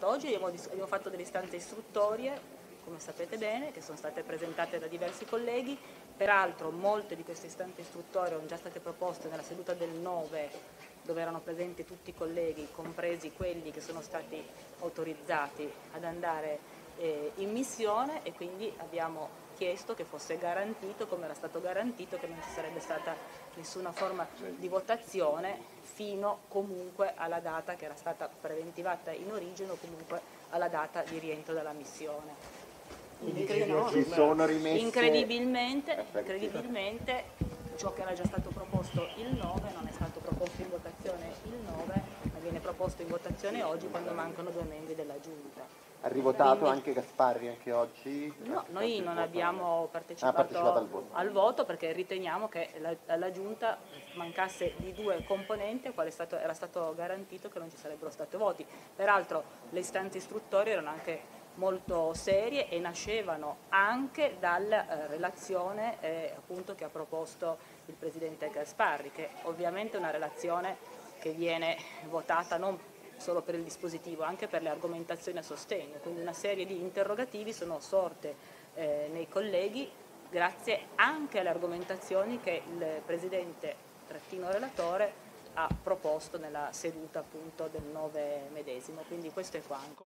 Oggi abbiamo, fatto delle istanze istruttorie, come sapete bene, che sono state presentate da diversi colleghi, peraltro molte di queste istanze istruttorie sono già state proposte nella seduta del 9 dove erano presenti tutti i colleghi, compresi quelli che sono stati autorizzati ad andare eh, in missione e quindi abbiamo chiesto che fosse garantito, come era stato garantito, che non ci sarebbe stata nessuna forma di votazione fino comunque alla data che era stata preventivata in origine o comunque alla data di rientro dalla missione. Incredibilmente, incredibilmente ciò che era già stato proposto il 9 non è stato proposto in votazione il 9, proposto in votazione oggi quando mancano due membri della Giunta. Ha rivotato Quindi, anche Gasparri anche oggi? No, noi non abbiamo partecipato, partecipato al, voto. al, voto. perché riteniamo che la, la Giunta mancasse di due componenti, quale stato, era stato garantito che non ci sarebbero stati voti. Peraltro le istanze istruttorie erano anche molto serie e nascevano anche dalla eh, relazione eh, appunto, che ha proposto il Presidente Gasparri, che ovviamente è una relazione che viene votata non solo per il dispositivo, anche per le argomentazioni a sostegno, quindi una serie di interrogativi sono sorte eh, nei colleghi grazie anche alle argomentazioni che il Presidente trattino relatore ha proposto nella seduta appunto del 9 medesimo, quindi questo è quanto.